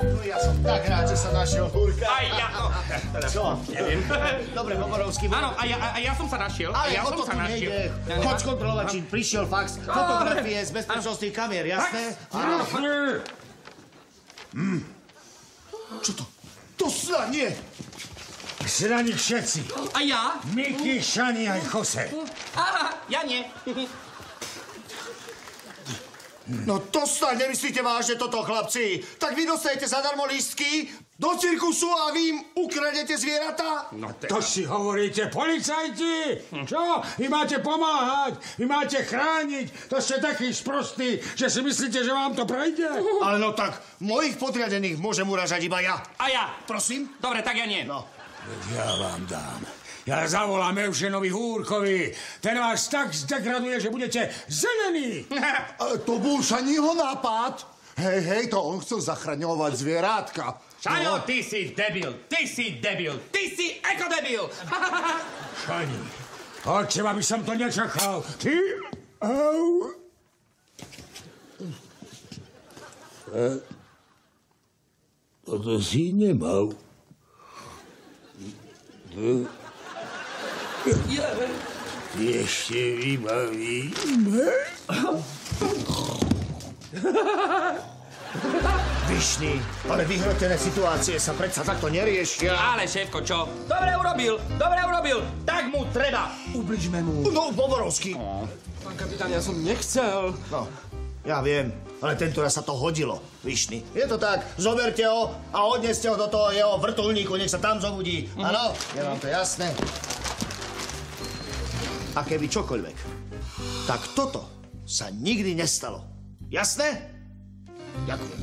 No ja som tak rád, že sa našiel Húrka. Aj ja. Teda, Čo? Neviem. Dobre, Poborovský. Áno, a ja, a ja som sa našiel. Ale ja o to tu nejde. Choď kontrolovať, či prišiel fax, fotografie z bezpečnostných kamier, jasné? Áno. Čo to? To sa nie! Zrani všetci. A ja? Miky, Šani aj Jose. Aha, ja nie. No to sa nemyslíte vážne toto, chlapci. Tak vy dostanete zadarmo lístky do cirkusu a vy im ukradnete zvieratá? No To si hovoríte, policajti? Čo? Vy máte pomáhať, vy máte chrániť. To ste takí sprostí, že si myslíte, že vám to prejde? Ale no tak, mojich podriadených môžem uražať iba ja. A ja. Prosím? Dobre, tak ja nie. No. Ja vám dám. Ja zavolám Evženovi Húrkovi. Ten vás tak zdegraduje, že budete zelení. E, To bol Šaniho nápad. Hej, hej, to on chcel zachraňovať zvieratka. Šaňo, ty si debil, ty si debil, ty si ekodebil. Šani, od teba by som to nečakal. Ty... Au. Toto si nemal. Ešte vybavíme. Vyšný, ale vyhrotené situácie sa predsa takto neriešia. Ale šéfko, čo? Dobre urobil, dobre urobil. Tak mu treba. Ubližme mu. No, Boborovský. Pán kapitán, ja som nechcel. No, ja viem, ale tento raz sa to hodilo, Vyšný. Je to tak, zoberte ho a odneste ho do toho jeho vrtulníku, nech sa tam zobudí. Áno, je vám to jasné? A keby čokoľvek. Tak toto sa nikdy nestalo. Jasné? Ďakujem.